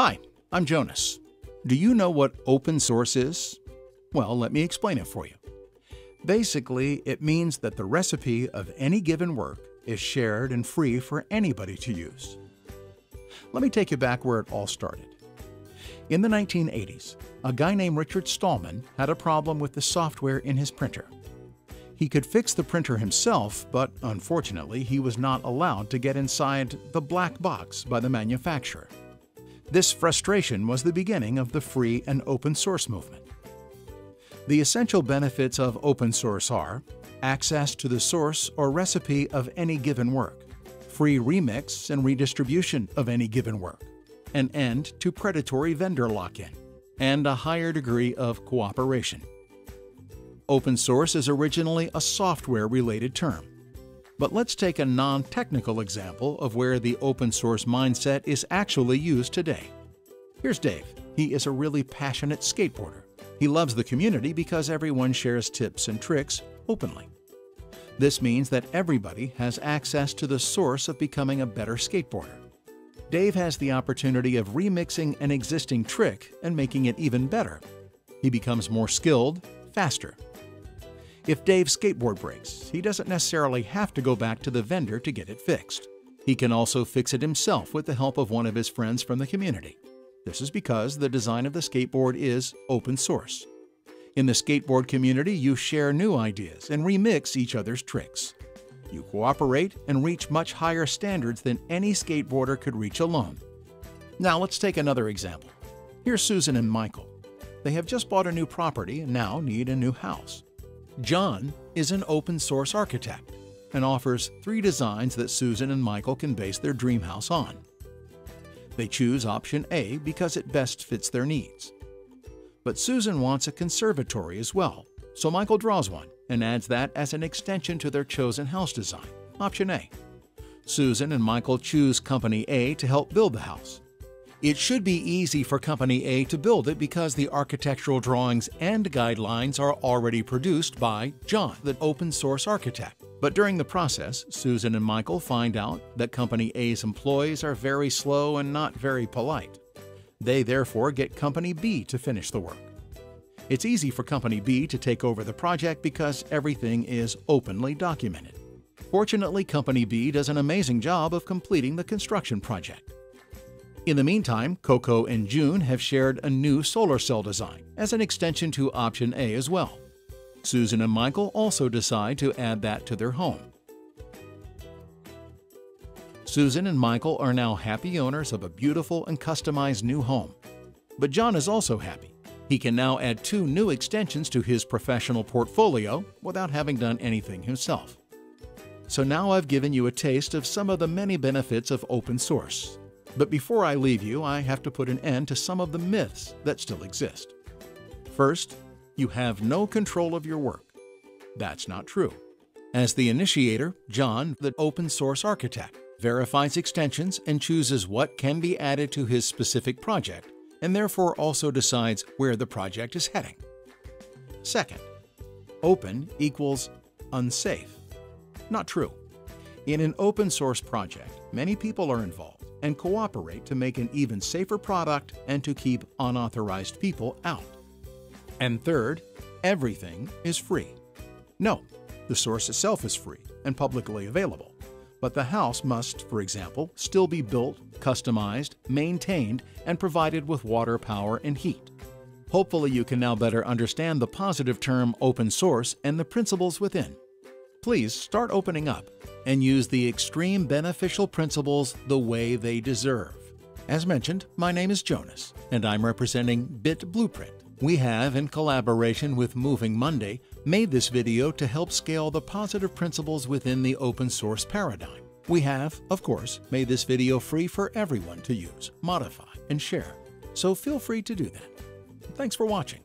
Hi, I'm Jonas. Do you know what open source is? Well, let me explain it for you. Basically, it means that the recipe of any given work is shared and free for anybody to use. Let me take you back where it all started. In the 1980s, a guy named Richard Stallman had a problem with the software in his printer. He could fix the printer himself, but unfortunately, he was not allowed to get inside the black box by the manufacturer. This frustration was the beginning of the free and open source movement. The essential benefits of open source are access to the source or recipe of any given work, free remix and redistribution of any given work, an end to predatory vendor lock-in, and a higher degree of cooperation. Open source is originally a software-related term. But let's take a non-technical example of where the open source mindset is actually used today. Here's Dave. He is a really passionate skateboarder. He loves the community because everyone shares tips and tricks openly. This means that everybody has access to the source of becoming a better skateboarder. Dave has the opportunity of remixing an existing trick and making it even better. He becomes more skilled, faster. If Dave's skateboard breaks, he doesn't necessarily have to go back to the vendor to get it fixed. He can also fix it himself with the help of one of his friends from the community. This is because the design of the skateboard is open source. In the skateboard community, you share new ideas and remix each other's tricks. You cooperate and reach much higher standards than any skateboarder could reach alone. Now let's take another example. Here's Susan and Michael. They have just bought a new property and now need a new house. John is an open source architect and offers three designs that Susan and Michael can base their dream house on. They choose option A because it best fits their needs. But Susan wants a conservatory as well, so Michael draws one and adds that as an extension to their chosen house design, option A. Susan and Michael choose Company A to help build the house. It should be easy for Company A to build it because the architectural drawings and guidelines are already produced by John, the open source architect. But during the process, Susan and Michael find out that Company A's employees are very slow and not very polite. They therefore get Company B to finish the work. It's easy for Company B to take over the project because everything is openly documented. Fortunately, Company B does an amazing job of completing the construction project. In the meantime, Coco and June have shared a new solar cell design as an extension to option A as well. Susan and Michael also decide to add that to their home. Susan and Michael are now happy owners of a beautiful and customized new home. But John is also happy. He can now add two new extensions to his professional portfolio without having done anything himself. So now I've given you a taste of some of the many benefits of open source. But before I leave you, I have to put an end to some of the myths that still exist. First, you have no control of your work. That's not true. As the initiator, John, the open source architect, verifies extensions and chooses what can be added to his specific project and therefore also decides where the project is heading. Second, open equals unsafe. Not true. In an open source project, many people are involved and cooperate to make an even safer product and to keep unauthorized people out. And third, everything is free. No, the source itself is free and publicly available, but the house must, for example, still be built, customized, maintained, and provided with water, power, and heat. Hopefully you can now better understand the positive term open source and the principles within. Please start opening up and use the extreme beneficial principles the way they deserve. As mentioned, my name is Jonas, and I'm representing Bitblueprint. We have, in collaboration with Moving Monday, made this video to help scale the positive principles within the open source paradigm. We have, of course, made this video free for everyone to use, modify, and share, so feel free to do that. Thanks for watching.